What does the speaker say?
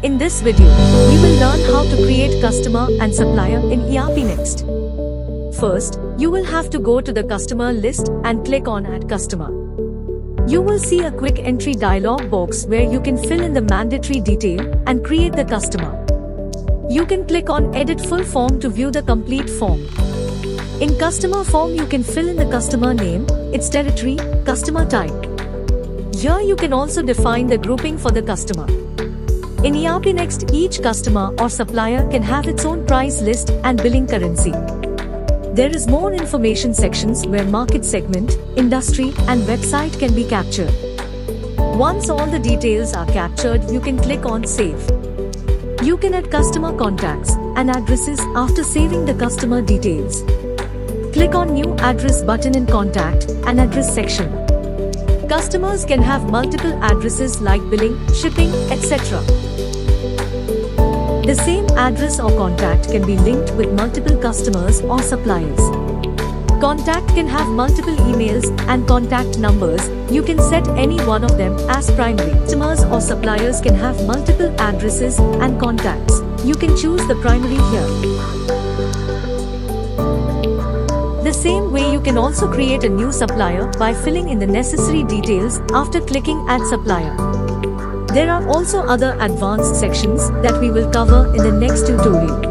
In this video, we will learn how to create customer and supplier in ERPNext. First, you will have to go to the customer list and click on Add Customer. You will see a quick entry dialog box where you can fill in the mandatory detail and create the customer. You can click on Edit Full Form to view the complete form. In customer form, you can fill in the customer name, its territory, customer type. Here you can also define the grouping for the customer. In ERPNext, each customer or supplier can have its own price list and billing currency. There is more information sections where market segment, industry and website can be captured. Once all the details are captured, you can click on Save. You can add customer contacts and addresses after saving the customer details. Click on New Address button in Contact and Address section. Customers can have multiple addresses like billing, shipping, etc. The same address or contact can be linked with multiple customers or suppliers. Contact can have multiple emails and contact numbers. You can set any one of them as primary. Customers or suppliers can have multiple addresses and contacts. You can choose the primary here. Same way you can also create a new supplier by filling in the necessary details after clicking Add Supplier. There are also other advanced sections that we will cover in the next tutorial.